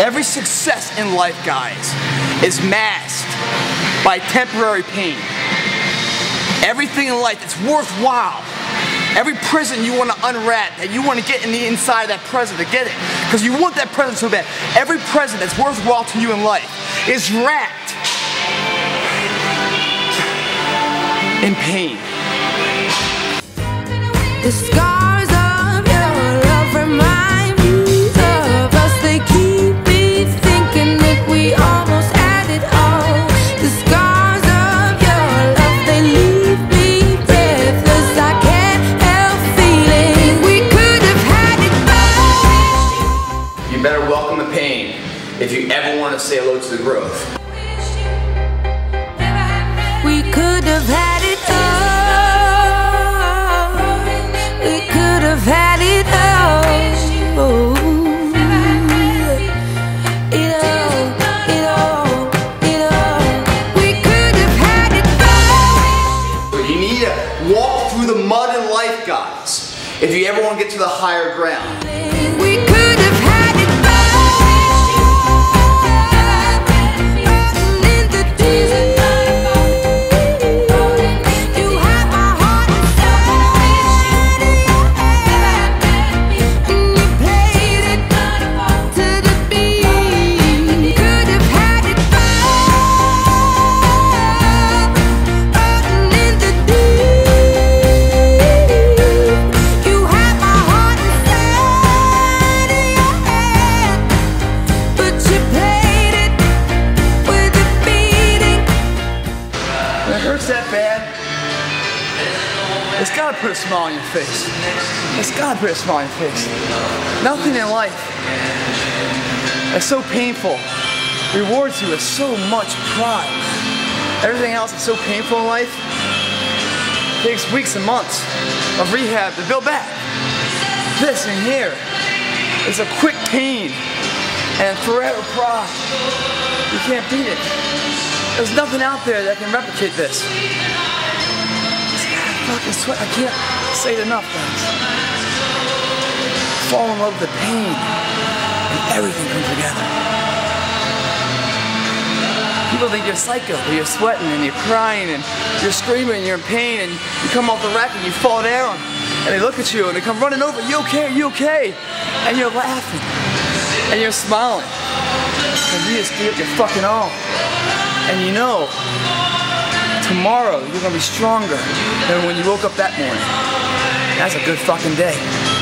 Every success in life, guys, is masked by temporary pain. Everything in life that's worthwhile. Every present you want to unwrap, that you want to get in the inside of that present to get it. Because you want that present so bad. Every present that's worthwhile to you in life is wrapped in pain. The scars better welcome the pain if you ever want to say hello to the growth. We could have had it all. We could have had it all. You need to walk through the mud in life, guys. If you ever want to get to the higher ground. Hurts that bad, it's gotta put a smile on your face. It's gotta put a smile on your face. Nothing in life that's so painful rewards you with so much pride. Everything else that's so painful in life takes weeks and months of rehab to build back. This in here is a quick pain and forever pride. You can't beat it. There's nothing out there that can replicate this. Fucking sweat. I can't say it enough, guys. Fall in love with the pain, and everything comes together. People think you're psycho, but you're sweating and you're crying and you're screaming and you're in pain and you come off the rack and you fall down and they look at you and they come running over. You okay? You okay? And you're laughing and you're smiling and you just give it your fucking all. And you know, tomorrow you're gonna be stronger than when you woke up that morning. That's a good fucking day.